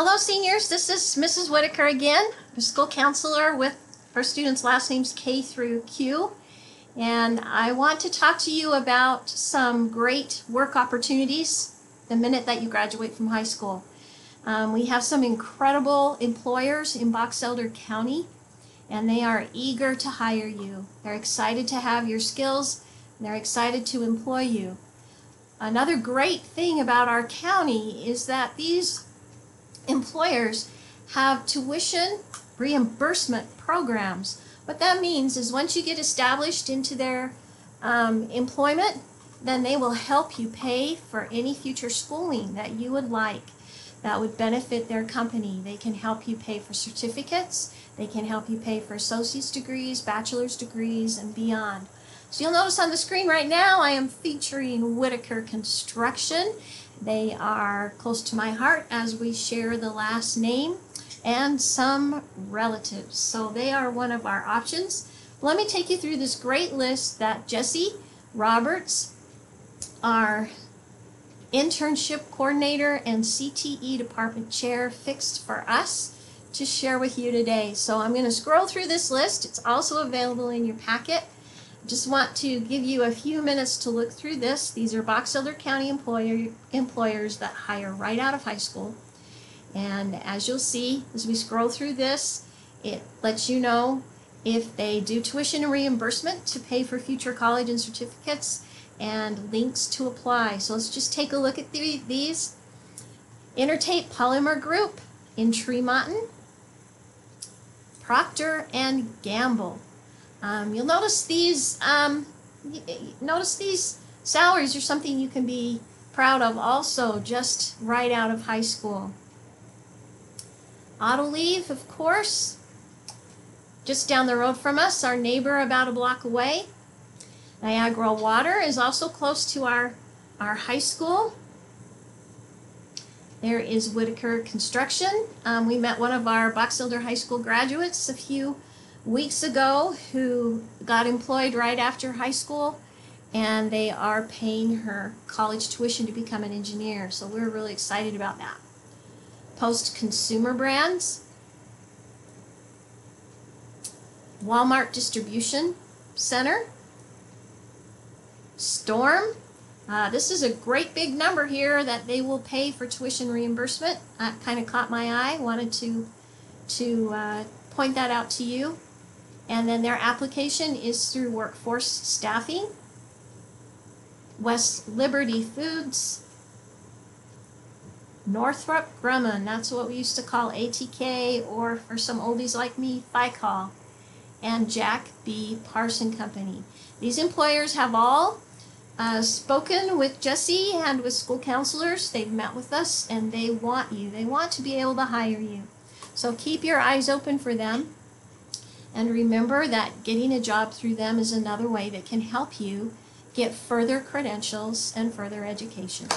Hello, seniors. This is Mrs. Whitaker again, a school counselor with our students' last names K through Q. And I want to talk to you about some great work opportunities the minute that you graduate from high school. Um, we have some incredible employers in Box Elder County, and they are eager to hire you. They're excited to have your skills, and they're excited to employ you. Another great thing about our county is that these employers have tuition reimbursement programs. What that means is once you get established into their um, employment, then they will help you pay for any future schooling that you would like that would benefit their company. They can help you pay for certificates, they can help you pay for associate's degrees, bachelor's degrees, and beyond. So you'll notice on the screen right now I am featuring Whitaker Construction. They are close to my heart as we share the last name and some relatives. So they are one of our options. Let me take you through this great list that Jesse Roberts, our internship coordinator and CTE department chair, fixed for us to share with you today. So I'm going to scroll through this list. It's also available in your packet. Just want to give you a few minutes to look through this. These are Box Elder County employer, employers that hire right out of high school. And as you'll see, as we scroll through this, it lets you know if they do tuition and reimbursement to pay for future college and certificates and links to apply. So let's just take a look at the, these. Intertape Polymer Group in Tremonton, Procter and Gamble um, you'll notice these, um, notice these salaries are something you can be proud of also just right out of high school. Autoliv, of course, just down the road from us, our neighbor about a block away. Niagara Water is also close to our, our high school. There is Whitaker Construction. Um, we met one of our Box Elder High School graduates a few weeks ago who got employed right after high school and they are paying her college tuition to become an engineer. So we're really excited about that. Post Consumer Brands, Walmart Distribution Center, Storm. Uh, this is a great big number here that they will pay for tuition reimbursement. That kind of caught my eye. Wanted to to uh, point that out to you. And then their application is through Workforce Staffing, West Liberty Foods, Northrop Grumman, that's what we used to call ATK, or for some oldies like me, Thiokol, and Jack B. Parson Company. These employers have all uh, spoken with Jesse and with school counselors. They've met with us and they want you. They want to be able to hire you. So keep your eyes open for them. And remember that getting a job through them is another way that can help you get further credentials and further education.